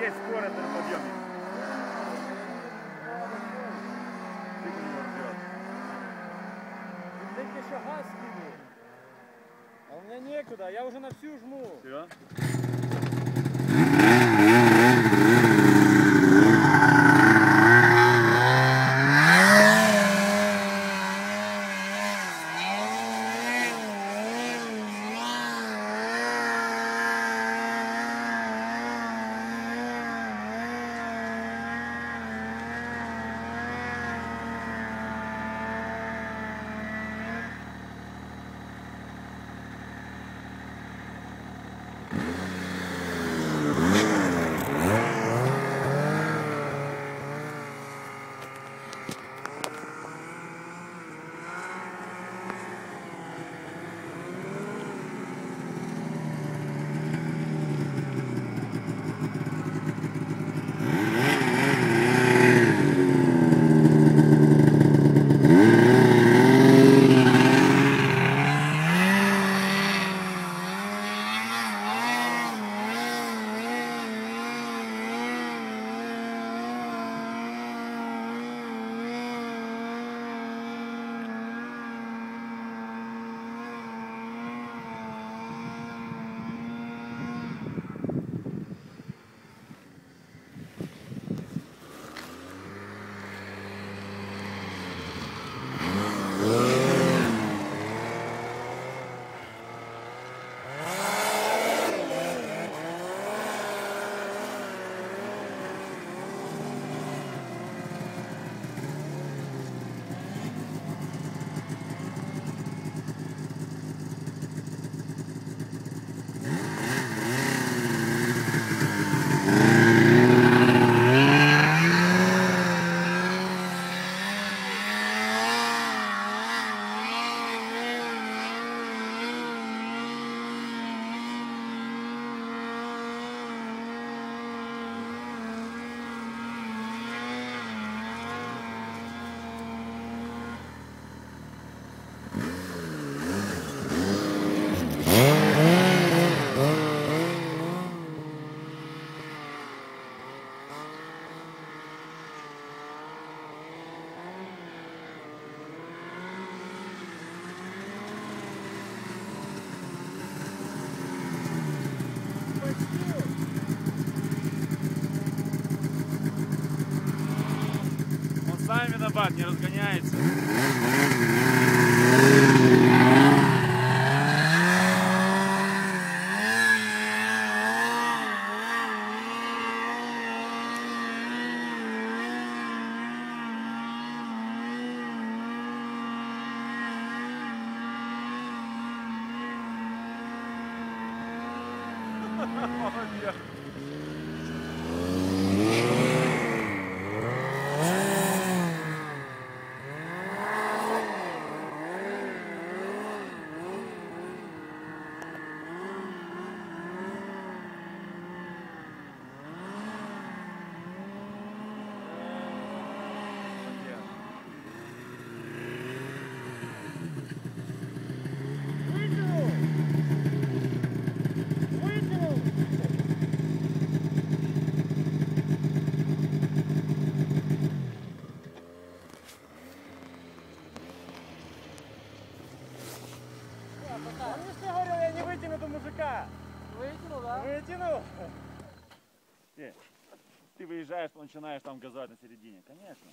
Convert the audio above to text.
есть скорость на рвет. Ты еще газ скинул. А у меня некуда, я уже на всю жму. Все? Mm-hmm. Сам виноват, не разгоняется. Молодец. Да? Вытянул! Э, Ты выезжаешь, начинаешь там газовать на середине. Конечно.